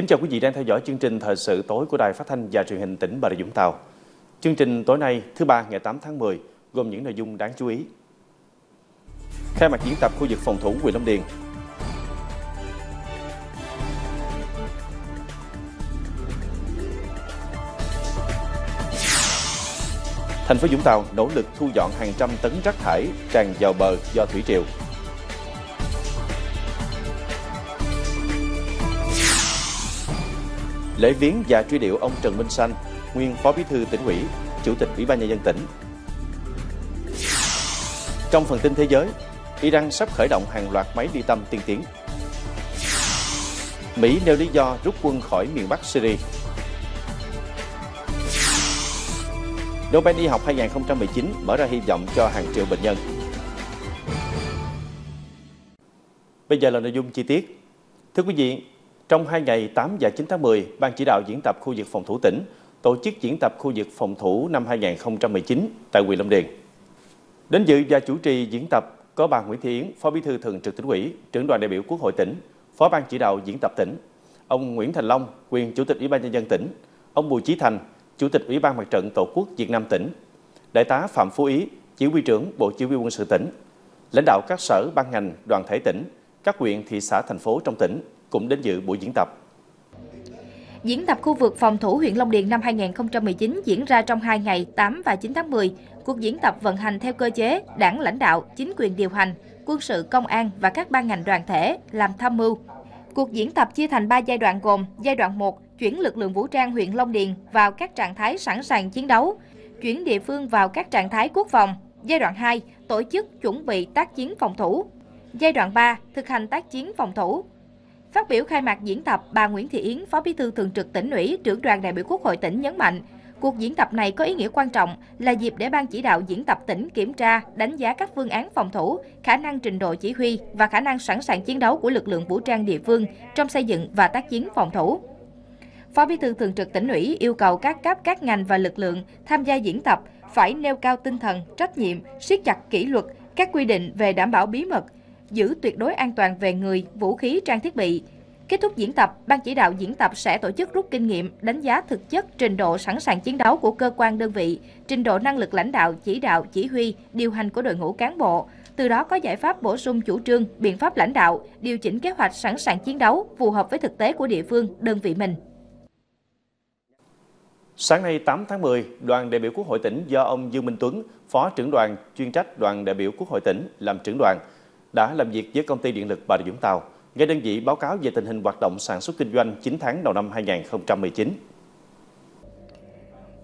Kính chào quý vị đang theo dõi chương trình thời sự tối của Đài Phát thanh và Truyền hình tỉnh Bà Rịa Vũng Tàu. Chương trình tối nay, thứ ba ngày 8 tháng 10, gồm những nội dung đáng chú ý. Khai mạc diễn tập khu vực phòng thủ huyện Long Điền. Thành phố Vũng Tàu nỗ lực thu dọn hàng trăm tấn rác thải tràn vào bờ do thủy triều. Lễ viếng và truy điệu ông Trần Minh Xanh, nguyên Phó Bí thư tỉnh ủy, Chủ tịch Ủy ban nhân dân tỉnh. Trong phần tin thế giới, Iran sắp khởi động hàng loạt máy đi tâm tiên tiến. Mỹ nêu lý do rút quân khỏi miền Bắc Syria. Nobel y học 2019 mở ra hy vọng cho hàng triệu bệnh nhân. Bây giờ là nội dung chi tiết. Thưa quý vị, trong hai ngày 8 và 9 tháng 10, Ban chỉ đạo diễn tập khu vực phòng thủ tỉnh tổ chức diễn tập khu vực phòng thủ năm 2019 tại huyện Long Điền. Đến dự và chủ trì diễn tập có bà Nguyễn Thị Yến, Phó Bí thư Thường trực tỉnh ủy, trưởng đoàn đại biểu Quốc hội tỉnh, Phó Ban chỉ đạo diễn tập tỉnh, ông Nguyễn Thành Long, quyền Chủ tịch Ủy ban nhân dân tỉnh, ông Bùi Chí Thành, Chủ tịch Ủy ban Mặt trận Tổ quốc Việt Nam tỉnh, Đại tá Phạm Phú Ý, Chỉ huy trưởng Bộ Chỉ huy quân sự tỉnh, lãnh đạo các sở ban ngành, đoàn thể tỉnh, các huyện, thị xã, thành phố trong tỉnh cũng đến dự buổi diễn tập. Diễn tập khu vực phòng thủ huyện Long Điền năm 2019 diễn ra trong 2 ngày 8 và 9 tháng 10. Cuộc diễn tập vận hành theo cơ chế đảng lãnh đạo, chính quyền điều hành, quân sự, công an và các ban ngành đoàn thể làm tham mưu. Cuộc diễn tập chia thành 3 giai đoạn gồm giai đoạn 1 chuyển lực lượng vũ trang huyện Long Điền vào các trạng thái sẵn sàng chiến đấu, chuyển địa phương vào các trạng thái quốc phòng. Giai đoạn 2 tổ chức chuẩn bị tác chiến phòng thủ. Giai đoạn 3 thực hành tác chiến phòng thủ. Phát biểu khai mạc diễn tập, bà Nguyễn Thị Yến, Phó Bí thư Thường trực tỉnh ủy, trưởng đoàn đại biểu Quốc hội tỉnh nhấn mạnh, cuộc diễn tập này có ý nghĩa quan trọng là dịp để ban chỉ đạo diễn tập tỉnh kiểm tra, đánh giá các phương án phòng thủ, khả năng trình độ chỉ huy và khả năng sẵn sàng chiến đấu của lực lượng vũ trang địa phương trong xây dựng và tác chiến phòng thủ. Phó Bí thư Thường trực tỉnh ủy yêu cầu các cấp các ngành và lực lượng tham gia diễn tập phải nêu cao tinh thần, trách nhiệm, siết chặt kỷ luật, các quy định về đảm bảo bí mật, giữ tuyệt đối an toàn về người, vũ khí, trang thiết bị. Kết thúc diễn tập, Ban chỉ đạo diễn tập sẽ tổ chức rút kinh nghiệm, đánh giá thực chất trình độ sẵn sàng chiến đấu của cơ quan đơn vị, trình độ năng lực lãnh đạo, chỉ đạo, chỉ huy, điều hành của đội ngũ cán bộ, từ đó có giải pháp bổ sung chủ trương, biện pháp lãnh đạo, điều chỉnh kế hoạch sẵn sàng chiến đấu phù hợp với thực tế của địa phương, đơn vị mình. Sáng nay 8 tháng 10, đoàn đại biểu Quốc hội tỉnh do ông Dương Minh Tuấn, Phó trưởng đoàn chuyên trách đoàn đại biểu Quốc hội tỉnh làm trưởng đoàn, đã làm việc với công ty điện lực Bà Rịa Vũng Tàu, nghe đơn vị báo cáo về tình hình hoạt động sản xuất kinh doanh 9 tháng đầu năm 2019.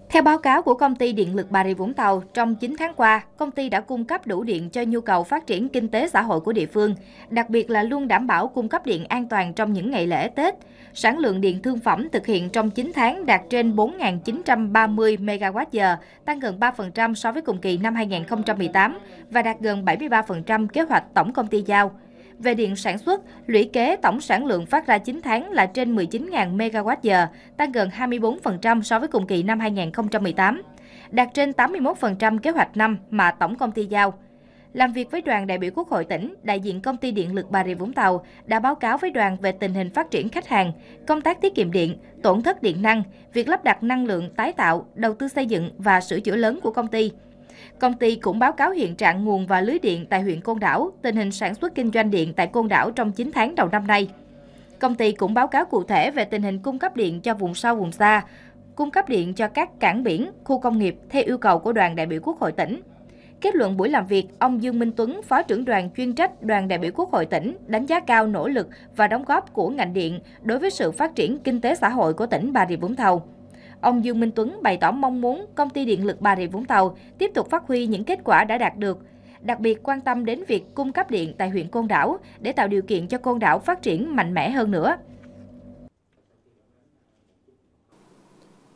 Theo báo cáo của công ty điện lực Bà Rịa Vũng Tàu, trong 9 tháng qua, công ty đã cung cấp đủ điện cho nhu cầu phát triển kinh tế xã hội của địa phương, đặc biệt là luôn đảm bảo cung cấp điện an toàn trong những ngày lễ Tết. Sản lượng điện thương phẩm thực hiện trong 9 tháng đạt trên 4.930 MWh, tăng gần 3% so với cùng kỳ năm 2018 và đạt gần 73% kế hoạch tổng công ty giao. Về điện sản xuất, lũy kế tổng sản lượng phát ra 9 tháng là trên 19.000 MWh, tăng gần 24% so với cùng kỳ năm 2018, đạt trên 81% kế hoạch năm mà tổng công ty giao. Làm việc với đoàn đại biểu Quốc hội tỉnh, đại diện công ty điện lực Bà Rịa Vũng Tàu đã báo cáo với đoàn về tình hình phát triển khách hàng, công tác tiết kiệm điện, tổn thất điện năng, việc lắp đặt năng lượng tái tạo, đầu tư xây dựng và sửa chữa lớn của công ty. Công ty cũng báo cáo hiện trạng nguồn và lưới điện tại huyện Côn Đảo, tình hình sản xuất kinh doanh điện tại Côn Đảo trong 9 tháng đầu năm nay. Công ty cũng báo cáo cụ thể về tình hình cung cấp điện cho vùng sâu vùng xa, cung cấp điện cho các cảng biển, khu công nghiệp theo yêu cầu của đoàn đại biểu Quốc hội tỉnh. Kết luận buổi làm việc, ông Dương Minh Tuấn, Phó trưởng đoàn chuyên trách đoàn đại biểu Quốc hội tỉnh, đánh giá cao nỗ lực và đóng góp của ngành điện đối với sự phát triển kinh tế xã hội của tỉnh Bà Rịa Vũng Tàu. Ông Dương Minh Tuấn bày tỏ mong muốn công ty điện lực Bà Rịa Vũng Tàu tiếp tục phát huy những kết quả đã đạt được, đặc biệt quan tâm đến việc cung cấp điện tại huyện Côn Đảo để tạo điều kiện cho Côn Đảo phát triển mạnh mẽ hơn nữa.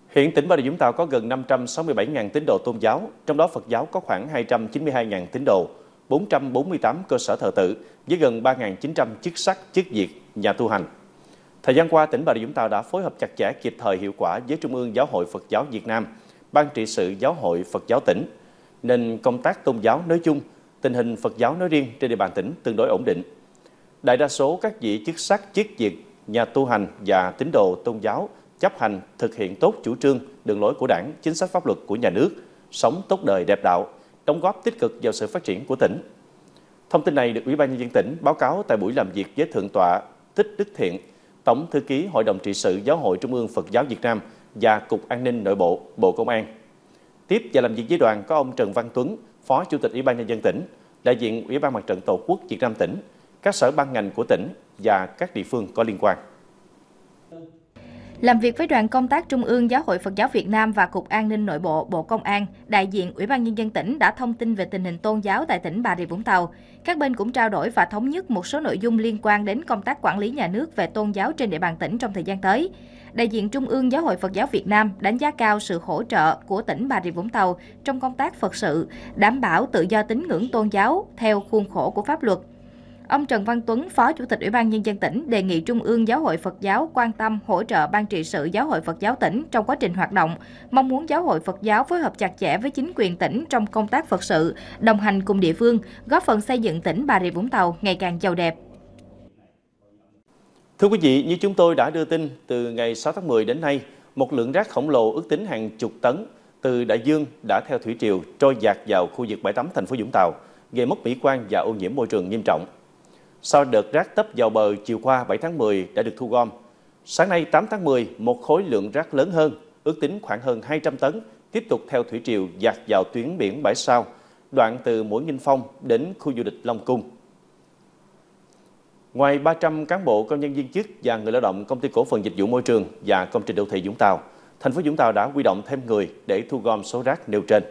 Hiện tỉnh Bà Rịa Vũng Tàu có gần 567.000 tín đồ tôn giáo, trong đó Phật giáo có khoảng 292.000 tín đồ, 448 cơ sở thờ tự với gần 3.900 chức sắc, chức việc, nhà tu hành. Thời gian qua, tỉnh Bà Rịa Vũng Tàu đã phối hợp chặt chẽ kịp thời hiệu quả với Trung ương Giáo hội Phật giáo Việt Nam, Ban trị sự Giáo hội Phật giáo tỉnh, nên công tác tôn giáo nói chung, tình hình Phật giáo nói riêng trên địa bàn tỉnh tương đối ổn định. Đại đa số các vị chức sắc, chức việc, nhà tu hành và tín đồ tôn giáo chấp hành thực hiện tốt chủ trương, đường lối của đảng, chính sách pháp luật của nhà nước, sống tốt đời đẹp đạo, đóng góp tích cực vào sự phát triển của tỉnh. Thông tin này được Ủy ban nhân dân tỉnh báo cáo tại buổi làm việc với thượng tọa Tích Đức Thiện, Tổng thư ký Hội đồng trị sự Giáo hội Trung ương Phật giáo Việt Nam và Cục An ninh Nội bộ, Bộ Công an. Tiếp và làm việc với đoàn có ông Trần Văn Tuấn, Phó Chủ tịch Ủy ban nhân dân tỉnh, đại diện Ủy ban Mặt trận Tổ quốc Việt Nam tỉnh, các sở ban ngành của tỉnh và các địa phương có liên quan. Làm việc với đoàn công tác Trung ương Giáo hội Phật giáo Việt Nam và Cục An ninh Nội bộ Bộ Công an, đại diện Ủy ban Nhân dân tỉnh đã thông tin về tình hình tôn giáo tại tỉnh Bà Rịa Vũng Tàu. Các bên cũng trao đổi và thống nhất một số nội dung liên quan đến công tác quản lý nhà nước về tôn giáo trên địa bàn tỉnh trong thời gian tới. Đại diện Trung ương Giáo hội Phật giáo Việt Nam đánh giá cao sự hỗ trợ của tỉnh Bà Rịa Vũng Tàu trong công tác Phật sự, đảm bảo tự do tín ngưỡng tôn giáo theo khuôn khổ của pháp luật, Ông Trần Văn Tuấn, Phó Chủ tịch Ủy ban Nhân dân tỉnh, đề nghị Trung ương Giáo hội Phật giáo quan tâm hỗ trợ Ban trị sự Giáo hội Phật giáo tỉnh trong quá trình hoạt động, mong muốn Giáo hội Phật giáo phối hợp chặt chẽ với chính quyền tỉnh trong công tác Phật sự, đồng hành cùng địa phương, góp phần xây dựng tỉnh Bà Rịa Vũng Tàu ngày càng giàu đẹp. Thưa quý vị, như chúng tôi đã đưa tin, từ ngày 6 tháng 10 đến nay, một lượng rác khổng lồ ước tính hàng chục tấn từ đại dương đã theo thủy triều trôi dạt vào khu vực bãi tắm thành phố Vũng Tàu, gây mất mỹ quan và ô nhiễm môi trường nghiêm trọng. Sau đợt rác tấp vào bờ chiều qua 7 tháng 10 đã được thu gom. Sáng nay 8 tháng 10, một khối lượng rác lớn hơn, ước tính khoảng hơn 200 tấn, tiếp tục theo thủy triều dạt vào tuyến biển Bãi Sao, đoạn từ Mũi Nghinh Phong đến khu du lịch Long Cung. Ngoài 300 cán bộ, công nhân viên chức và người lao động công ty cổ phần dịch vụ môi trường và công trình đô thị Vũng Tàu, thành phố Vũng Tàu đã huy động thêm người để thu gom số rác nêu trên.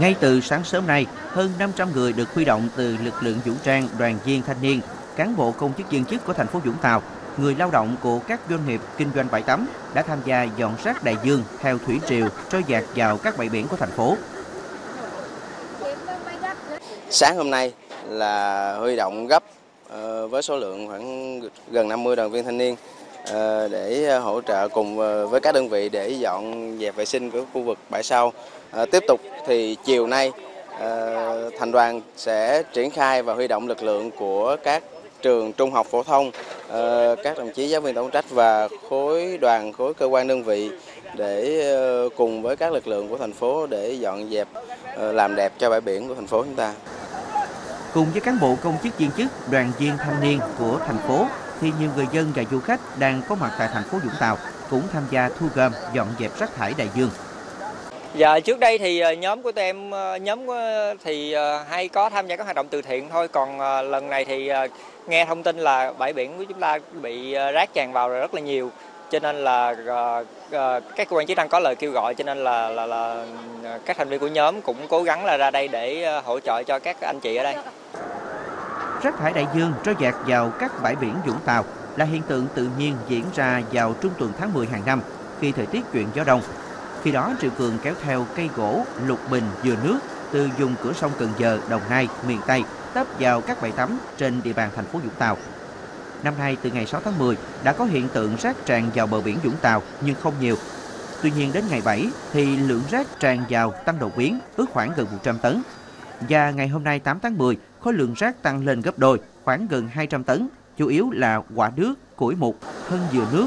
Ngay từ sáng sớm nay, hơn 500 người được huy động từ lực lượng vũ trang, đoàn viên thanh niên, cán bộ công chức viên chức của thành phố Vũng Tàu, người lao động của các doanh nghiệp kinh doanh bãi tắm đã tham gia dọn rác đại dương theo thủy triều trôi dạt vào các bãi biển của thành phố. Sáng hôm nay là huy động gấp ờ, với số lượng khoảng gần 50 đoàn viên thanh niên ờ, để hỗ trợ cùng ờ, với các đơn vị để dọn dẹp vệ sinh của khu vực bãi sau. Ờ, tiếp tục thì chiều nay ờ, thành đoàn sẽ triển khai và huy động lực lượng của các trường trung học phổ thông, ờ, các đồng chí giáo viên tổng trách và khối đoàn, khối cơ quan đơn vị để cùng với các lực lượng của thành phố để dọn dẹp làm đẹp cho bãi biển của thành phố chúng ta. Cùng với cán bộ công chức viên chức, đoàn viên thanh niên của thành phố thì nhiều người dân và du khách đang có mặt tại thành phố Vũng Tàu cũng tham gia thu gom dọn dẹp rác thải đại dương. Dạ trước đây thì ờ, nhóm của tụi em ờ, nhóm thì ờ, hay có tham gia các hoạt động từ thiện thôi. Còn lần này thì nghe thông tin là bãi biển của chúng ta bị rác tràn vào rất là nhiều. Cho nên là các cơ quan chức năng có lời kêu gọi cho nên là, là là các thành viên của nhóm cũng cố gắng là ra đây để hỗ trợ cho các anh chị ở đây. Rác thải đại dương trôi dạt vào các bãi biển Vũng Tàu là hiện tượng tự nhiên diễn ra vào trung tuần tháng 10 hàng năm khi thời tiết chuyển gió đông khi đó triệu cường kéo theo cây gỗ, lục bình, dừa nước từ vùng cửa sông Cần Giờ, Đồng Nai, miền Tây tấp vào các bãi tắm trên địa bàn thành phố Vũng Tàu. Năm nay từ ngày 6 tháng 10 đã có hiện tượng rác tràn vào bờ biển Vũng Tàu nhưng không nhiều. Tuy nhiên đến ngày 7 thì lượng rác tràn vào tăng đột biến ước khoảng gần 100 tấn. Và ngày hôm nay 8 tháng 10 khối lượng rác tăng lên gấp đôi khoảng gần 200 tấn, chủ yếu là quả nước, củi mục, thân dừa nước,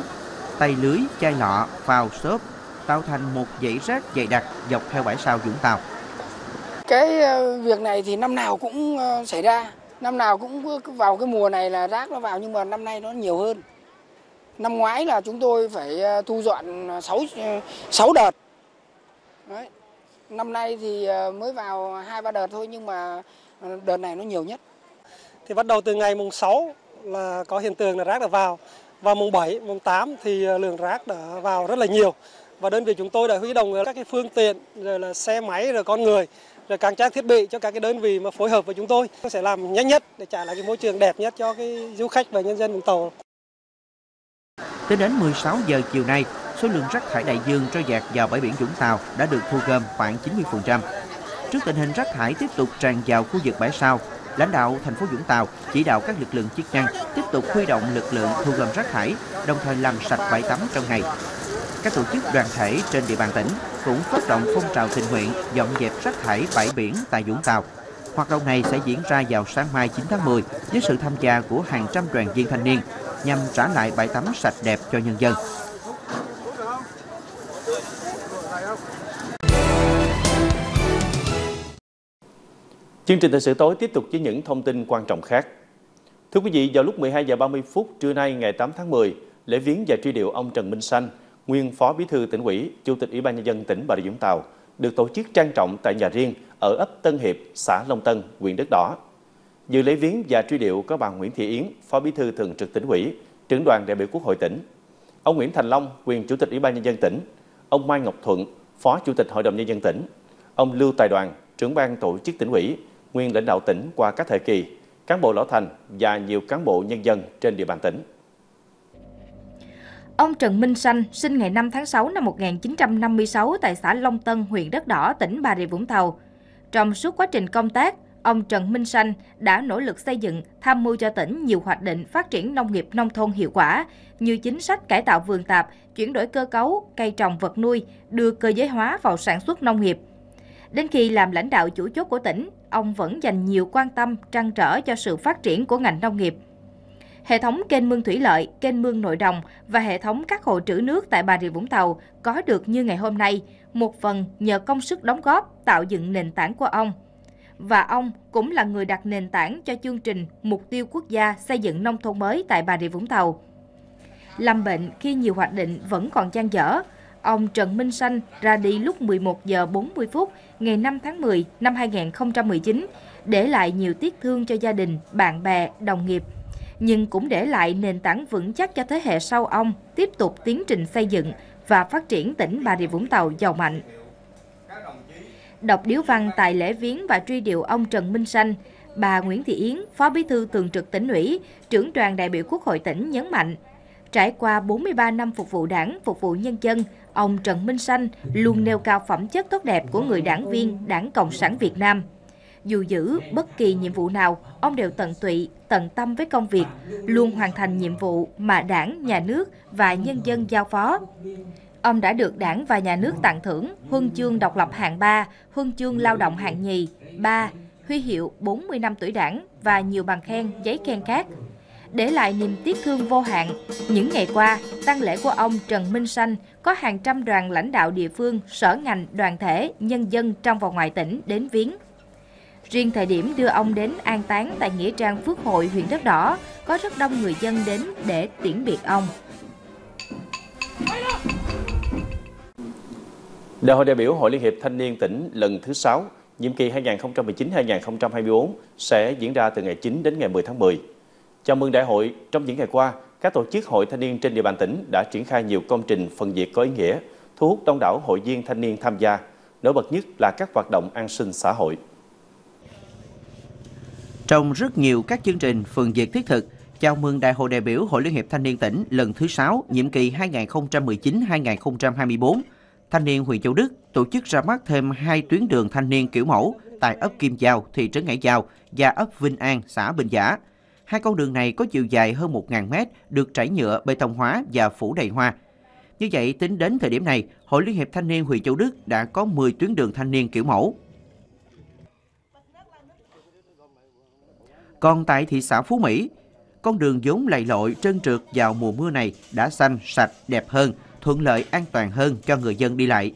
tay lưới, chai lọ, phao, xốp, tạo thành một dãy rác dày đặc dọc theo bãi sau Vũng Tàu. Cái ờ, việc này thì năm nào cũng ờ, xảy ra, năm nào cũng vào cái mùa này là rác nó vào nhưng mà năm nay nó nhiều hơn. Năm ngoái là chúng tôi phải ờ, thu dọn 6, 6 đợt. Đấy. Năm nay thì mới vào hai ba đợt thôi nhưng mà đợt này nó nhiều nhất. Thì bắt đầu từ ngày mùng 6 là có hiện tượng là rác đã vào. Và mùng 7, mùng 8 thì lượng rác đã vào rất là nhiều và đơn vị chúng tôi đã huy động ờ, các cái phương tiện rồi là xe máy rồi con người rồi càng trang thiết bị cho các cái đơn vị mà phối hợp với chúng tôi sẽ làm nhanh nhất để trả lại cái môi trường đẹp nhất cho cái du khách và nhân dân Vũng Tàu. Tính đến 16 giờ chiều nay, số lượng rác thải đại dương trôi dạt vào bãi biển Vũng Tàu đã được thu gom khoảng 90%. Trước tình hình rác thải tiếp tục tràn vào khu vực bãi sau, lãnh đạo thành phố Vũng Tàu chỉ đạo các lực lượng chức năng tiếp tục huy động lực lượng thu gom rác thải, đồng thời làm sạch bãi tắm trong ngày các tổ chức đoàn thể trên địa bàn tỉnh cũng phát động phong trào tình nguyện dọn dẹp rác thải bãi biển tại Vũng Tàu. Hoạt động này sẽ diễn ra vào sáng mai 9 tháng 10 với sự tham gia của hàng trăm đoàn viên thanh niên nhằm trả lại bãi tắm sạch đẹp cho nhân dân. Chương trình thời sự tối tiếp tục với những thông tin quan trọng khác. Thưa quý vị, vào lúc 12 giờ 30 phút trưa nay ngày 8 tháng 10, lễ viếng và truy điệu ông Trần Minh Sanh, nguyên Phó Bí thư tỉnh ủy, Chủ tịch Ủy ban nhân dân tỉnh Bà Rịa Vũng Tàu, được tổ chức trang trọng tại nhà riêng ở ấp Tân Hiệp, xã Long Tân, huyện Đất Đỏ. Dự lễ viếng và truy điệu có bà Nguyễn Thị Yến, Phó Bí thư Thường trực tỉnh ủy, trưởng đoàn đại biểu Quốc hội tỉnh. Ông Nguyễn Thành Long, quyền Chủ tịch Ủy ban nhân dân tỉnh, ông Mai Ngọc Thuận, Phó Chủ tịch Hội đồng nhân dân tỉnh, ông Lưu Tài Đoàn, trưởng ban tổ chức tỉnh ủy, nguyên lãnh đạo tỉnh qua các thời kỳ, cán bộ lão thành và nhiều cán bộ nhân dân trên địa bàn tỉnh. Ông Trần Minh Sanh sinh ngày 5 tháng 6 năm 1956 tại xã Long Tân, huyện Đất Đỏ, tỉnh Bà Rịa Vũng Tàu. Trong suốt quá trình công tác, ông Trần Minh Sanh đã nỗ lực xây dựng, tham mưu cho tỉnh nhiều hoạch định phát triển nông nghiệp nông thôn hiệu quả, như chính sách cải tạo vườn tạp, chuyển đổi cơ cấu, cây trồng vật nuôi, đưa cơ giới hóa vào sản xuất nông nghiệp. Đến khi làm lãnh đạo chủ chốt của tỉnh, ông vẫn dành nhiều quan tâm, trăn trở cho sự phát triển của ngành nông nghiệp. Hệ thống kênh mương thủy lợi, kênh mương nội đồng và hệ thống các hồ trữ nước tại Bà Rịa Vũng Tàu có được như ngày hôm nay, một phần nhờ công sức đóng góp tạo dựng nền tảng của ông. Và ông cũng là người đặt nền tảng cho chương trình Mục tiêu Quốc gia xây dựng nông thôn mới tại Bà Rịa Vũng Tàu. Lâm bệnh khi nhiều hoạch định vẫn còn dang dở, ông Trần Minh Sanh ra đi lúc 11 giờ 40 phút ngày 5 tháng 10 năm 2019, để lại nhiều tiếc thương cho gia đình, bạn bè, đồng nghiệp, nhưng cũng để lại nền tảng vững chắc cho thế hệ sau ông tiếp tục tiến trình xây dựng và phát triển tỉnh Bà Rịa Vũng Tàu giàu mạnh. Đọc điếu văn tại lễ viếng và truy điệu ông Trần Minh Sanh, bà Nguyễn Thị Yến, Phó Bí thư Thường trực tỉnh ủy, trưởng đoàn đại biểu Quốc hội tỉnh nhấn mạnh, trải qua 43 năm phục vụ đảng, phục vụ nhân dân, ông Trần Minh Sanh luôn nêu cao phẩm chất tốt đẹp của người đảng viên Đảng Cộng sản Việt Nam. Dù giữ bất kỳ nhiệm vụ nào, ông đều tận tụy, tận tâm với công việc, luôn hoàn thành nhiệm vụ mà đảng, nhà nước và nhân dân giao phó. Ông đã được đảng và nhà nước tặng thưởng huân chương độc lập hạng 3, huân chương lao động hạng nhì, 3, huy hiệu 40 năm tuổi đảng và nhiều bằng khen, giấy khen khác để lại niềm tiếc thương vô hạn. Những ngày qua, tang lễ của ông Trần Minh Sanh có hàng trăm đoàn lãnh đạo địa phương, sở ngành, đoàn thể, nhân dân trong và ngoài tỉnh đến viếng. Riêng thời điểm đưa ông đến an táng tại Nghĩa trang Phước Hội, huyện Đất Đỏ, có rất đông người dân đến để tiễn biệt ông. Đại hội đại biểu Hội Liên hiệp Thanh niên tỉnh lần thứ 6, nhiệm kỳ 2019-2024 sẽ diễn ra từ ngày 9 đến ngày 10 tháng 10. Chào mừng đại hội, trong những ngày qua, các tổ chức hội thanh niên trên địa bàn tỉnh đã triển khai nhiều công trình phần việc có ý nghĩa, thu hút đông đảo hội viên thanh niên tham gia, nổi bật nhất là các hoạt động an sinh xã hội. Trong rất nhiều các chương trình phần việc thiết thực, chào mừng Đại hội đại biểu Hội Liên hiệp Thanh niên tỉnh lần thứ 6, nhiệm kỳ 2019-2024, Thanh niên huyện Châu Đức tổ chức ra mắt thêm hai tuyến đường thanh niên kiểu mẫu tại ấp Kim Giao, thị trấn Ngãi Giao và ấp Vinh An, xã Bình Giả – Hai con đường này có chiều dài hơn 1.000 mét, được trải nhựa, bê tông hóa và phủ đầy hoa. Như vậy, tính đến thời điểm này, Hội Liên hiệp Thanh niên huyện Châu Đức đã có 10 tuyến đường thanh niên kiểu mẫu. Còn tại thị xã Phú Mỹ, con đường vốn lầy lội trơn trượt vào mùa mưa này đã xanh, sạch, đẹp hơn, thuận lợi an toàn hơn cho người dân đi lại.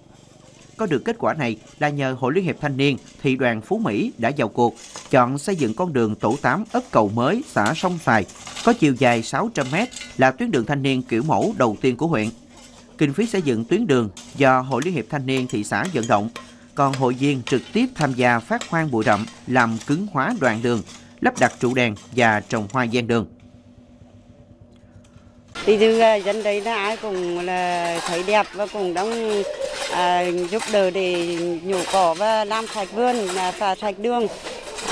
Có được kết quả này là nhờ Hội Liên hiệp Thanh niên, thị đoàn Phú Mỹ đã vào cuộc, chọn xây dựng con đường tổ 8 ấp cầu mới, xã Sông tài có chiều dài 600 m là tuyến đường thanh niên kiểu mẫu đầu tiên của huyện. Kinh phí xây dựng tuyến đường do Hội Liên hiệp Thanh niên thị xã vận động, còn hội viên trực tiếp tham gia phát hoang bụi rậm, làm cứng hóa đoạn đường, lắp đặt trụ đèn và trồng hoa gian đường. Thì từ dân đây là ai cũng là thấy đẹp và cũng đang à, giúp đỡ để nhổ cỏ và làm sạch vườn, là xả sạch đường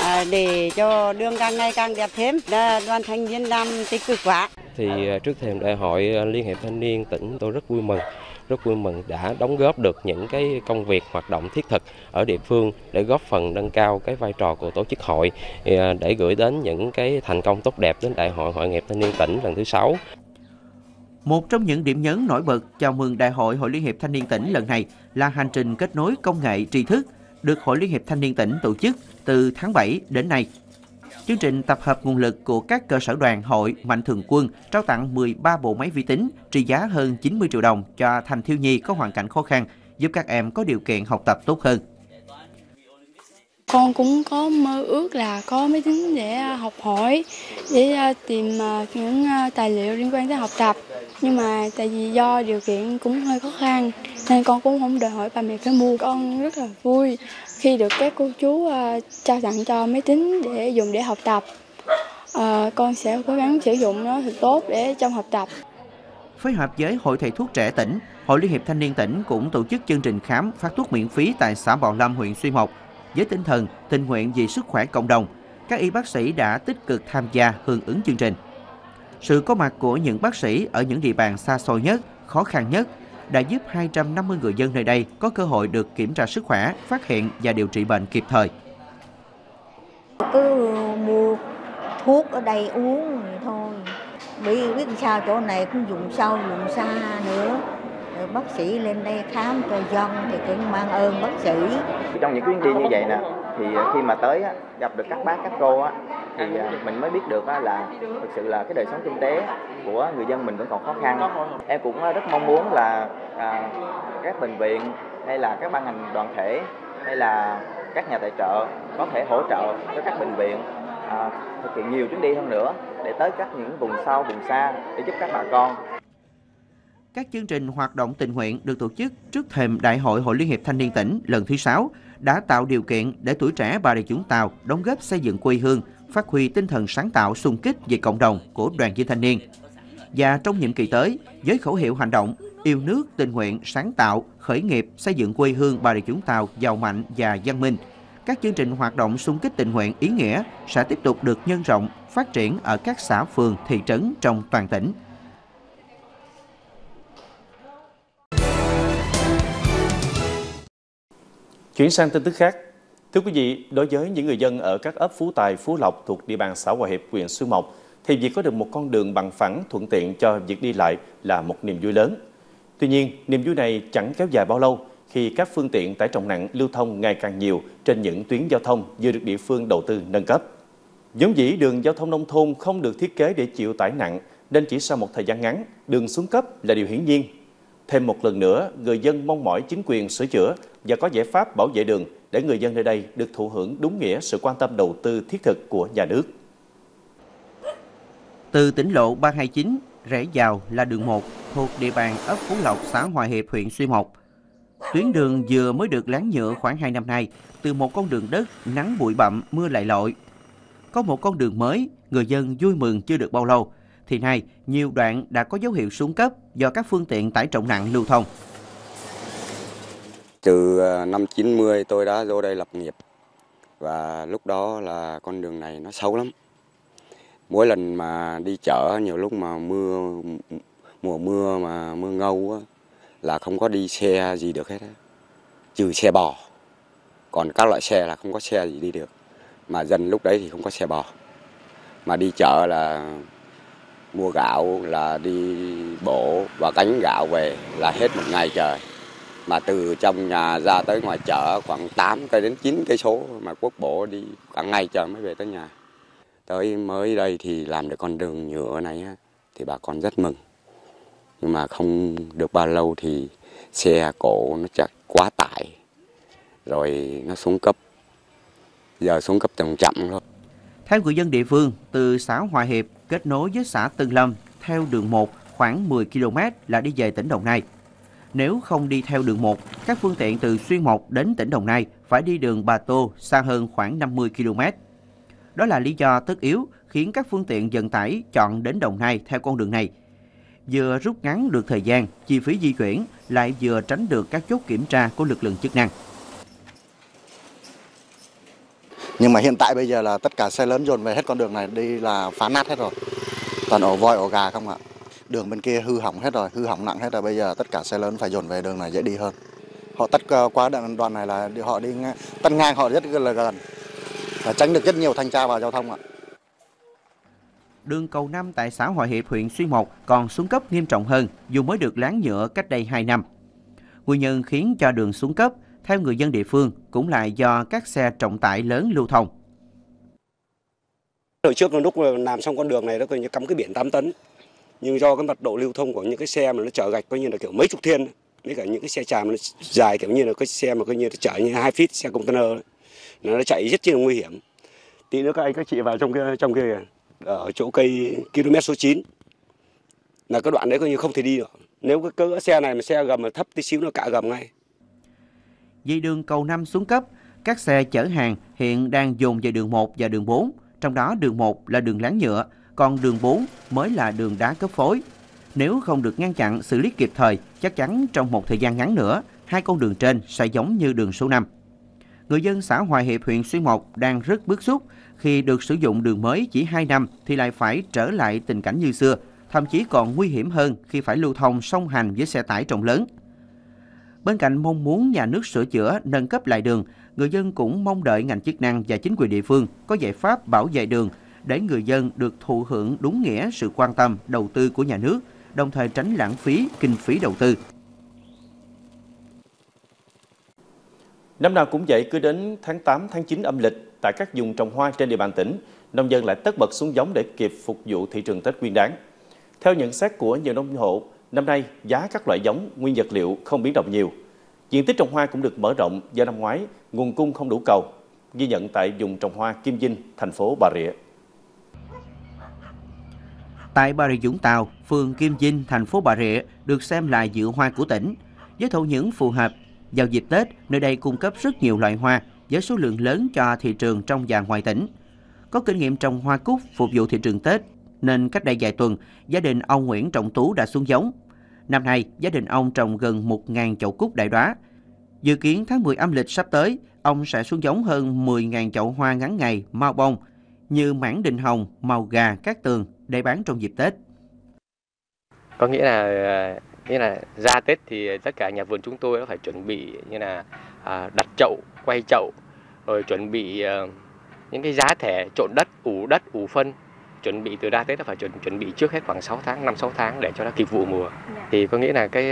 à, để cho đường càng ngày càng đẹp thêm. Đoàn thanh niên làm tích cực quá. Thì trước thềm đại hội Liên hiệp Thanh niên tỉnh tôi rất vui mừng rất vui mừng đã đóng góp được những cái công việc, hoạt động thiết thực ở địa phương để góp phần nâng cao cái vai trò của tổ chức hội à, để gửi đến những cái thành công tốt đẹp đến đại hội hội nghiệp thanh niên tỉnh lần thứ sáu. Một trong những điểm nhấn nổi bật chào mừng Đại hội Hội Liên hiệp Thanh niên tỉnh lần này là hành trình kết nối công nghệ, tri thức được Hội Liên hiệp Thanh niên tỉnh tổ chức từ tháng 7 đến nay. Chương trình tập hợp nguồn lực của các cơ sở đoàn hội mạnh thường quân trao tặng 13 bộ máy vi tính trị giá hơn 90 triệu đồng cho thanh thiếu nhi có hoàn cảnh khó khăn, giúp các em có điều kiện học tập tốt hơn. Con cũng có mơ ước là có máy tính để à, học hỏi, để à, tìm à, những tài liệu liên quan tới học tập. Nhưng mà tại vì do điều kiện cũng hơi khó khăn nên con cũng không đòi hỏi bà mẹ phải mua. Con rất là vui khi được các cô chú trao tặng cho máy tính để dùng để học tập. À, con sẽ cố gắng sử dụng nó thật tốt để trong học tập. Phối hợp với Hội Thầy thuốc trẻ tỉnh, Hội Liên hiệp Thanh niên tỉnh cũng tổ chức chương trình khám phát thuốc miễn phí tại xã Bào Lâm, huyện Xuyên Mộc với tinh thần tình nguyện vì sức khỏe cộng đồng. Các y bác sĩ đã tích cực tham gia hưởng ứng chương trình. Sự có mặt của những bác sĩ ở những địa bàn xa xôi nhất, khó khăn nhất đã giúp 250 người dân nơi đây có cơ hội được kiểm tra sức khỏe, phát hiện và điều trị bệnh kịp thời. Cứ mua thuốc ở đây uống thì thôi. Biết, biết sao chỗ này cũng dùng sâu, dùng xa nữa. Rồi bác sĩ lên đây khám cho dân thì cũng mang ơn bác sĩ. Trong những chuyến đi như vậy nè, thì à, khi mà tới gặp được các bác, các cô thì à, mình mới biết được là thực sự là cái đời sống kinh tế của người dân mình vẫn còn khó khăn. Em cũng à, rất mong muốn là à, các bệnh viện hay là các ban ngành đoàn thể hay là các nhà tài trợ có thể hỗ trợ cho các bệnh viện à, thực hiện nhiều chuyến đi hơn nữa để tới các những vùng sâu, vùng xa để giúp các bà con. Các chương trình hoạt động tình nguyện được tổ chức trước thềm Đại hội Hội Liên hiệp Thanh niên tỉnh lần thứ 6 đã tạo điều kiện để tuổi trẻ Bà Rịa Vũng Tàu đóng góp xây dựng quê hương, phát huy tinh thần sáng tạo xung kích về cộng đồng của đoàn viên thanh niên. Và trong nhiệm kỳ tới, với khẩu hiệu hành động yêu nước, tình nguyện, sáng tạo, khởi nghiệp, xây dựng quê hương Bà Rịa Vũng Tàu giàu mạnh và văn minh, các chương trình hoạt động xung kích tình nguyện ý nghĩa sẽ tiếp tục được nhân rộng, phát triển ở các xã phường, thị trấn trong toàn tỉnh. Chuyển sang tin tức khác. Thưa quý vị, đối với những người dân ở các ấp Phú Tài, Phú Lộc thuộc địa bàn xã Hòa Hiệp, huyện Xuyên Mộc, thì việc có được một con đường bằng phẳng thuận tiện cho việc đi lại là một niềm vui lớn. Tuy nhiên, niềm vui này chẳng kéo dài bao lâu khi các phương tiện tải trọng nặng lưu thông ngày càng nhiều trên những tuyến giao thông vừa được địa phương đầu tư nâng cấp. Giống dĩ đường giao thông nông thôn không được thiết kế để chịu tải nặng, nên chỉ sau một thời gian ngắn, đường xuống cấp là điều hiển nhiên. Thêm một lần nữa, người dân mong mỏi chính quyền sửa chữa và có giải pháp bảo vệ đường để người dân nơi đây được thụ hưởng đúng nghĩa sự quan tâm đầu tư thiết thực của nhà nước. Từ tỉnh lộ 329 rẽ vào là đường 1 thuộc địa bàn ấp Phú Lộc, xã Hòa Hiệp, huyện Xuyên Mộc. Tuyến đường vừa mới được láng nhựa khoảng 2 năm nay, từ một con đường đất nắng bụi bặm, mưa lại lội. Có một con đường mới, người dân vui mừng chưa được bao lâu, thì nay nhiều đoạn đã có dấu hiệu xuống cấp do các phương tiện tải trọng nặng lưu thông. Từ à, năm 90 tôi đã vô đây lập nghiệp và lúc đó là con đường này nó xấu lắm. Mỗi lần mà đi chợ nhiều lúc mà mưa mùa mưa mà mưa ngâu á, là không có đi xe gì được hết á. Trừ xe bò. Còn các loại xe là không có xe gì đi được. Mà dân lúc đấy thì không có xe bò. Mà đi chợ là mua gạo là đi bộ và cánh gạo về là hết một ngày trời. Mà từ trong nhà ra tới ngoài chợ khoảng 8 cây đến 9 cây số mà quốc bộ đi cả ngày chờ mới về tới nhà. Tới mới đây thì làm được con đường nhựa này á, thì bà con rất mừng. Nhưng mà không được bao lâu thì xe cổ nó chặt quá tải rồi nó xuống cấp. Giờ xuống cấp chậm chậm thôi. Theo người dân địa phương, từ xã Hòa Hiệp kết nối với xã Tân Lâm theo đường 1 khoảng 10 km là đi về tỉnh Đồng Nai. Nếu không đi theo đường 1, các phương tiện từ Xuyên Mộc đến tỉnh Đồng Nai phải đi đường Bà Tô xa hơn khoảng 50 km. Đó là lý do tất yếu khiến các phương tiện vận tải chọn đến Đồng Nai theo con đường này. Vừa rút ngắn được thời gian, chi phí di chuyển, lại vừa tránh được các chốt kiểm tra của lực lượng chức năng. Nhưng mà hiện tại bây giờ là tất cả xe lớn dồn về hết con đường này đi là phá nát hết rồi. Toàn ổ voi, ổ gà không ạ. Đường bên kia hư hỏng hết rồi, hư hỏng nặng hết rồi. Bây giờ tất cả xe lớn phải dồn về đường này dễ đi hơn. Họ tắt ờ, qua đoạn đoạn này là họ đi tắt tân ngang họ rất là gần. Và tránh được rất nhiều thanh tra vào giao thông ạ. Đường cầu 5 tại xã Hòa Hiệp, huyện Xuyên Mộc còn xuống cấp nghiêm trọng hơn dù mới được láng nhựa cách đây 2 năm. Nguyên nhân khiến cho đường xuống cấp theo người dân địa phương, cũng là do các xe trọng tải lớn lưu thông. Hồi trước lúc làm xong con đường này, nó coi như cắm cái biển 8 tấn. Nhưng do cái mật độ lưu thông của những cái xe mà nó chở gạch coi như là kiểu mấy chục thiên, với cả những cái xe tràm nó dài kiểu như là cái xe mà coi như là chở như hai feet xe container, nó chạy rất là nguy hiểm. Tí nữa các anh, các chị vào trong cái, trong kia ở chỗ cây km số 9 là cái đoạn đấy coi như không thể đi được. Nếu cái cỡ xe này mà xe gầm mà thấp tí xíu nó cạ gầm ngay. Dây đường cầu 5 xuống cấp, các xe chở hàng hiện đang dồn về đường 1 và đường 4, trong đó đường 1 là đường láng nhựa, còn đường 4 mới là đường đá cấp phối. Nếu không được ngăn chặn xử lý kịp thời, chắc chắn trong một thời gian ngắn nữa, hai con đường trên sẽ giống như đường số 5. Người dân xã Hòa Hiệp, huyện Xuyên Mộc đang rất bức xúc khi được sử dụng đường mới chỉ 2 năm thì lại phải trở lại tình cảnh như xưa, thậm chí còn nguy hiểm hơn khi phải lưu thông song hành với xe tải trọng lớn. Bên cạnh mong muốn nhà nước sửa chữa, nâng cấp lại đường, người dân cũng mong đợi ngành chức năng và chính quyền địa phương có giải pháp bảo vệ đường để người dân được thụ hưởng đúng nghĩa sự quan tâm, đầu tư của nhà nước, đồng thời tránh lãng phí kinh phí đầu tư. Năm nào cũng vậy, cứ đến tháng 8, tháng 9 âm lịch, tại các vùng trồng hoa trên địa bàn tỉnh, nông dân lại tất bật xuống giống để kịp phục vụ thị trường Tết Nguyên đán. Theo nhận xét của nhiều nông hộ, năm nay giá các loại giống, nguyên vật liệu không biến động nhiều. Diện tích trồng hoa cũng được mở rộng do năm ngoái nguồn cung không đủ cầu, ghi nhận tại vùng trồng hoa Kim Vinh, thành phố Bà Rịa. Tại Bà Rịa Vũng Tàu, phường Kim Vinh, thành phố Bà Rịa được xem là dựa hoa của tỉnh. Với thổ nhưỡng phù hợp, vào dịp Tết, nơi đây cung cấp rất nhiều loại hoa với số lượng lớn cho thị trường trong và ngoài tỉnh. Có kinh nghiệm trồng hoa cúc phục vụ thị trường Tết, nên cách đây vài tuần, gia đình ông Nguyễn Trọng Tú đã xuống giống. Năm nay, gia đình ông trồng gần 1.000 chậu cúc đại đóa. Dự kiến tháng 10 âm lịch sắp tới, ông sẽ xuống giống hơn 10.000 chậu hoa ngắn ngày, mau bông, như mảng đình hồng, màu gà, cát tường để bán trong dịp Tết. Có nghĩa là ờ, nghĩa là ra Tết thì tất cả nhà vườn chúng tôi nó phải chuẩn bị như là à, đặt chậu, quay chậu, rồi chuẩn bị à, những cái giá thẻ trộn đất, ủ đất, ủ phân chuẩn bị từ ra Tết nó phải chuẩn chuẩn bị trước hết khoảng 6 tháng, 5 6 tháng để cho nó kịp vụ mùa. Yeah. Thì có nghĩa là cái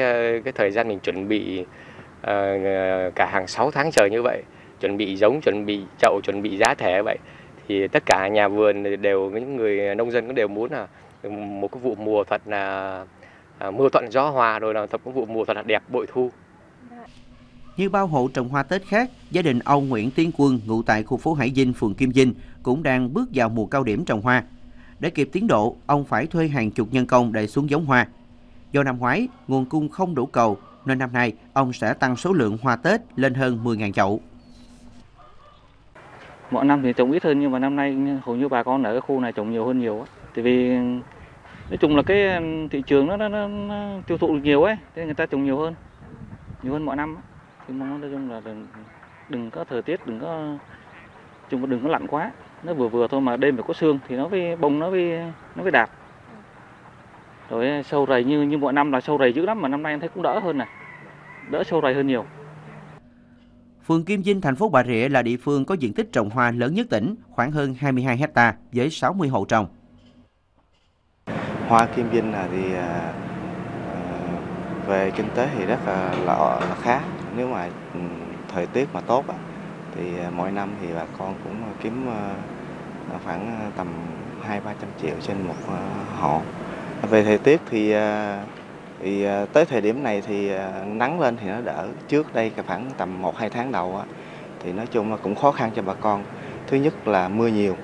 cái thời gian mình chuẩn bị uh, cả hàng 6 tháng trời như vậy, chuẩn bị giống, chuẩn bị chậu, chuẩn bị giá thẻ vậy thì tất cả nhà vườn đều những người nông dân cũng đều muốn là một cái vụ mùa thật là à, mưa thuận gió hòa rồi là thật một vụ mùa thật là đẹp bội thu. Như bao hộ trồng hoa Tết khác, gia đình ông Nguyễn Tiến Quân ngụ tại khu phố Hải Dinh, phường Kim Dinh cũng đang bước vào mùa cao điểm trồng hoa. Để kịp tiến độ, ông phải thuê hàng chục nhân công để xuống giống hoa. Do năm ngoái, nguồn cung không đủ cầu, nên năm nay ông sẽ tăng số lượng hoa Tết lên hơn 10.000 chậu. Mỗi năm thì trồng ít hơn nhưng mà năm nay hầu như bà con ở cái khu này trồng nhiều hơn nhiều. Tại vì nói chung là cái thị trường nó, nó, nó, nó tiêu thụ được nhiều ấy, nên người ta trồng nhiều hơn, nhiều hơn mọi năm. Thì mong nói chung là đừng, đừng có thời tiết, đừng có chung đừng có lạnh quá nó vừa vừa thôi mà đêm phải có xương thì nó với bông nó với nó với đạp rồi sâu rầy như như mọi năm là sâu rầy dữ lắm mà năm nay em thấy cũng đỡ hơn này đỡ sâu rầy hơn nhiều Phường Kim Vinh, thành phố Bà Rịa là địa phương có diện tích trồng hoa lớn nhất tỉnh, khoảng hơn 22 hecta với 60 hộ trồng. Hoa Kim Vinh là thì à, à, về kinh tế thì rất là, là, là khá. Nếu mà ừ, thời tiết mà tốt thì à, mỗi năm thì bà con cũng kiếm khoảng ờ, tầm hai, ba trăm triệu trên một ờ, hộ. Về thời tiết thì ờ, thì tới thời điểm này thì nắng lên thì nó đỡ trước đây khoảng tầm một, hai tháng đầu thì nói chung là cũng khó khăn cho bà con. Thứ nhất là mưa nhiều,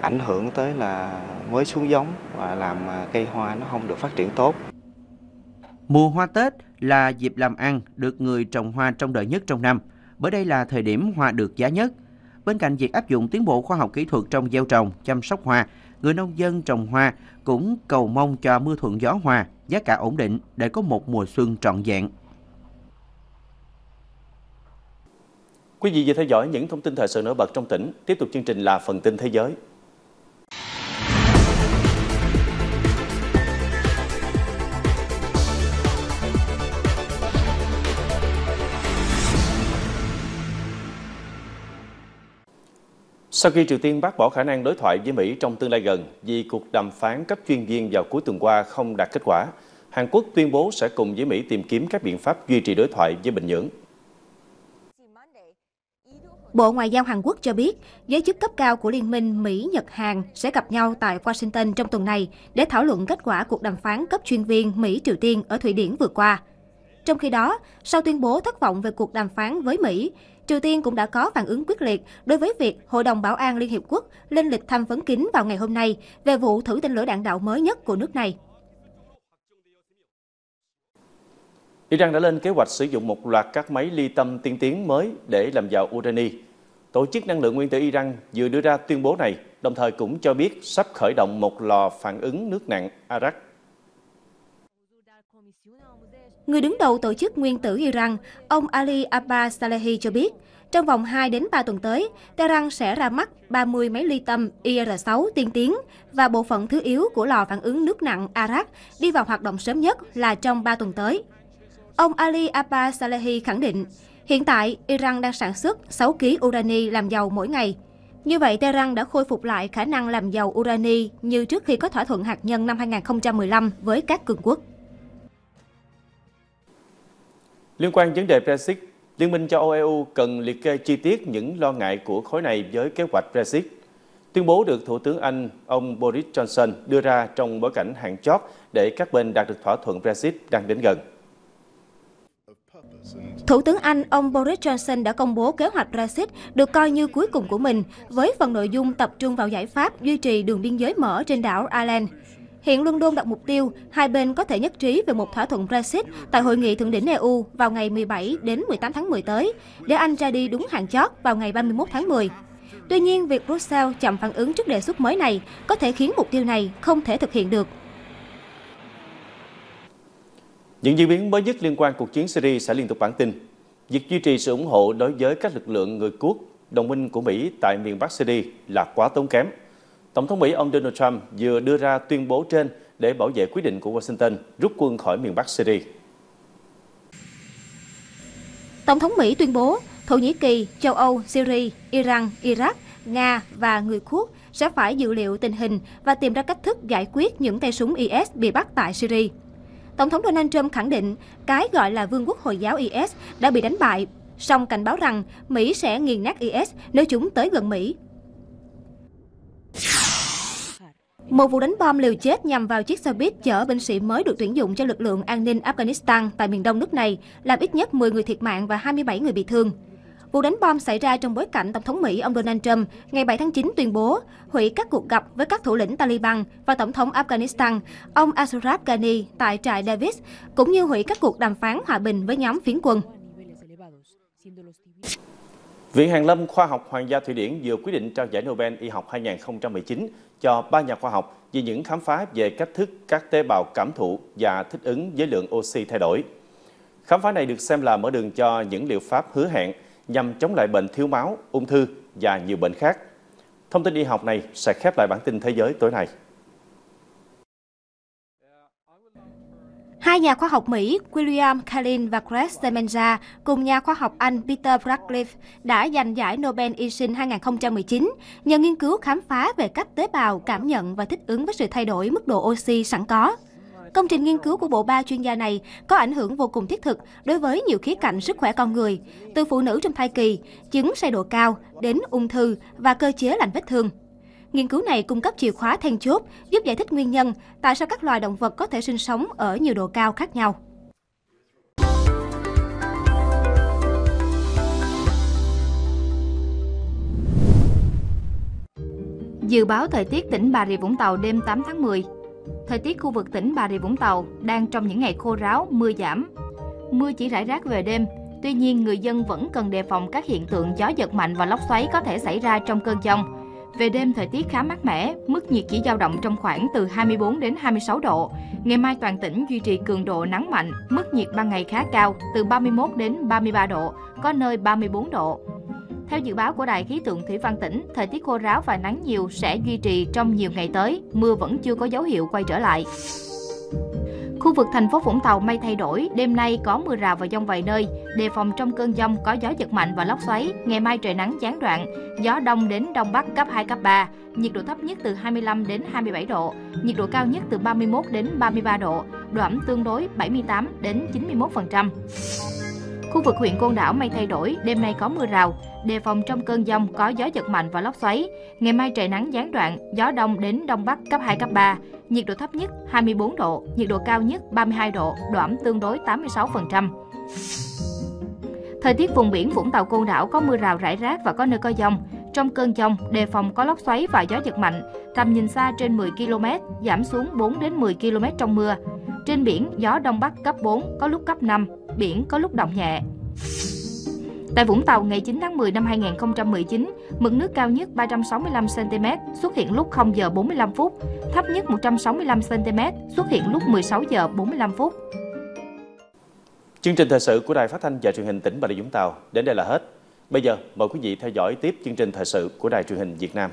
ảnh hưởng tới là mới xuống giống và làm cây hoa nó không được phát triển tốt. Mùa hoa Tết là dịp làm ăn được người trồng hoa trong đợi nhất trong năm bởi đây là thời điểm hoa được giá nhất. Bên cạnh việc áp dụng tiến bộ khoa học kỹ thuật trong gieo trồng, chăm sóc hoa, người nông dân trồng hoa cũng cầu mong cho mưa thuận gió hòa, giá cả ổn định để có một mùa xuân trọn vẹn. Quý vị vừa theo dõi những thông tin thời sự nổi bật trong tỉnh. Tiếp tục chương trình là phần tin thế giới. Sau khi Triều Tiên bác bỏ khả năng đối thoại với Mỹ trong tương lai gần vì cuộc đàm phán cấp chuyên viên vào cuối tuần qua không đạt kết quả, Hàn Quốc tuyên bố sẽ cùng với Mỹ tìm kiếm các biện pháp duy trì đối thoại với Bình Nhưỡng. Bộ Ngoại giao Hàn Quốc cho biết, giới chức cấp cao của Liên minh Mỹ, Nhật, Hàn sẽ gặp nhau tại Washington trong tuần này để thảo luận kết quả cuộc đàm phán cấp chuyên viên Mỹ-Triều Tiên ở Thụy Điển vừa qua. Trong khi đó, sau tuyên bố thất vọng về cuộc đàm phán với Mỹ, Triều Tiên cũng đã có phản ứng quyết liệt đối với việc Hội đồng Bảo an Liên Hiệp Quốc lên lịch thăm vấn kín vào ngày hôm nay về vụ thử tên lửa đạn đạo mới nhất của nước này. Iran đã lên kế hoạch sử dụng một loạt các máy ly tâm tiên tiến mới để làm giàu urani. Tổ chức Năng lượng Nguyên tử Iran vừa đưa ra tuyên bố này, đồng thời cũng cho biết sắp khởi động một lò phản ứng nước nặng Arak. Người đứng đầu tổ chức nguyên tử Iran, ông Ali Abbas Salehi cho biết, trong vòng 2 đến 3 tuần tới, Tehran sẽ ra mắt 30 máy ly tâm IR-6 tiên tiến và bộ phận thứ yếu của lò phản ứng nước nặng Arak đi vào hoạt động sớm nhất là trong 3 tuần tới. Ông Ali Abbas Salehi khẳng định, hiện tại Iran đang sản xuất 6 kg urani làm dầu mỗi ngày. Như vậy, Tehran đã khôi phục lại khả năng làm dầu urani như trước khi có thỏa thuận hạt nhân năm 2015 với các cường quốc. Liên quan vấn đề Brexit, Liên minh châu Âu EU cần liệt kê chi tiết những lo ngại của khối này với kế hoạch Brexit. Tuyên bố được Thủ tướng Anh, ông Boris Johnson đưa ra trong bối cảnh hạn chót để các bên đạt được thỏa thuận Brexit đang đến gần. Thủ tướng Anh, ông Boris Johnson đã công bố kế hoạch Brexit được coi như cuối cùng của mình, với phần nội dung tập trung vào giải pháp duy trì đường biên giới mở trên đảo Ireland. Hiện London đặt mục tiêu hai bên có thể nhất trí về một thỏa thuận Brexit tại hội nghị thượng đỉnh EU vào ngày 17 đến 18 tháng 10 tới, để Anh ra đi đúng hạn chót vào ngày 31 tháng 10. Tuy nhiên, việc Brussels chậm phản ứng trước đề xuất mới này có thể khiến mục tiêu này không thể thực hiện được. Những diễn biến mới nhất liên quan cuộc chiến Syria sẽ liên tục bản tin. Việc duy trì sự ủng hộ đối với các lực lượng người quốc, đồng minh của Mỹ tại miền Bắc Syria là quá tốn kém. Tổng thống Mỹ ông Donald Trump vừa đưa ra tuyên bố trên để bảo vệ quyết định của Washington rút quân khỏi miền Bắc Syria. Tổng thống Mỹ tuyên bố Thổ Nhĩ Kỳ, châu Âu, Syria, Iran, Iraq, Nga và người quốc sẽ phải dự liệu tình hình và tìm ra cách thức giải quyết những tay súng IS bị bắt tại Syria. Tổng thống Donald Trump khẳng định cái gọi là vương quốc Hồi giáo IS đã bị đánh bại, song cảnh báo rằng Mỹ sẽ nghiền nát IS nếu chúng tới gần Mỹ. Một vụ đánh bom liều chết nhằm vào chiếc xe buýt chở binh sĩ mới được tuyển dụng cho lực lượng an ninh Afghanistan tại miền đông nước này, làm ít nhất 10 người thiệt mạng và 27 người bị thương. Vụ đánh bom xảy ra trong bối cảnh Tổng thống Mỹ ông Donald Trump ngày 7 tháng 9 tuyên bố hủy các cuộc gặp với các thủ lĩnh Taliban và Tổng thống Afghanistan ông Ashraf Ghani tại trại Davis, cũng như hủy các cuộc đàm phán hòa bình với nhóm phiến quân. Viện Hàn lâm Khoa học Hoàng gia Thụy Điển vừa quyết định trao giải Nobel y học 2019 cho ba nhà khoa học vì những khám phá về cách thức các tế bào cảm thụ và thích ứng với lượng oxy thay đổi. Khám phá này được xem là mở đường cho những liệu pháp hứa hẹn nhằm chống lại bệnh thiếu máu, ung thư và nhiều bệnh khác. Thông tin y học này sẽ khép lại bản tin thế giới tối nay. Hai nhà khoa học Mỹ William Kalin và Craig Semenza cùng nhà khoa học Anh Peter Radcliffe đã giành giải Nobel Y sinh 2019 nhờ nghiên cứu khám phá về cách tế bào cảm nhận và thích ứng với sự thay đổi mức độ oxy sẵn có. Công trình nghiên cứu của bộ ba chuyên gia này có ảnh hưởng vô cùng thiết thực đối với nhiều khía cạnh sức khỏe con người, từ phụ nữ trong thai kỳ, chứng say độ cao đến ung thư và cơ chế lành vết thương. Nghiên cứu này cung cấp chìa khóa then chốt giúp giải thích nguyên nhân tại sao các loài động vật có thể sinh sống ở nhiều độ cao khác nhau. Dự báo thời tiết tỉnh Bà Rịa Vũng Tàu đêm 8 tháng 10 Thời tiết khu vực tỉnh Bà Rịa Vũng Tàu đang trong những ngày khô ráo, mưa giảm. Mưa chỉ rải rác về đêm, tuy nhiên người dân vẫn cần đề phòng các hiện tượng gió giật mạnh và lốc xoáy có thể xảy ra trong cơn giông. Về đêm thời tiết khá mát mẻ, mức nhiệt chỉ dao động trong khoảng từ 24 đến 26 độ. Ngày mai toàn tỉnh duy trì cường độ nắng mạnh, mức nhiệt ban ngày khá cao, từ 31 đến 33 độ, có nơi 34 độ. Theo dự báo của Đài khí tượng thủy văn tỉnh, thời tiết khô ráo và nắng nhiều sẽ duy trì trong nhiều ngày tới, mưa vẫn chưa có dấu hiệu quay trở lại. Khu vực thành phố Vũng Tàu mây thay đổi, đêm nay có mưa rào và dông vài nơi, đề phòng trong cơn dông có gió giật mạnh và lốc xoáy, ngày mai trời nắng gián đoạn, gió đông đến đông bắc cấp 2 cấp 3, nhiệt độ thấp nhất từ 25 đến 27 độ, nhiệt độ cao nhất từ 31 đến 33 độ, độ ẩm tương đối 78 đến 91%. Khu vực huyện Côn Đảo mây thay đổi, đêm nay có mưa rào, đề phòng trong cơn dông có gió giật mạnh và lốc xoáy. Ngày mai trời nắng gián đoạn, gió đông đến đông bắc cấp 2, cấp 3. Nhiệt độ thấp nhất 24 độ, nhiệt độ cao nhất 32 độ, độ ẩm tương đối 86%. Thời tiết vùng biển Vũng Tàu Côn Đảo có mưa rào rải rác và có nơi có dông. Trong cơn dông, đề phòng có lốc xoáy và gió giật mạnh, tầm nhìn xa trên 10 km, giảm xuống 4 đến 10 km trong mưa. Trên biển, gió đông bắc cấp 4, có lúc cấp 5, biển có lúc động nhẹ. Tại Vũng Tàu ngày 9 tháng 10 năm 2019, mực nước cao nhất 365 cm xuất hiện lúc 0 giờ 45 phút, thấp nhất 165 cm xuất hiện lúc 16 giờ 45 phút. Chương trình thời sự của Đài Phát thanh và Truyền hình tỉnh Bà Rịa Vũng Tàu đến đây là hết. Bây giờ mời quý vị theo dõi tiếp chương trình thời sự của Đài Truyền hình Việt Nam.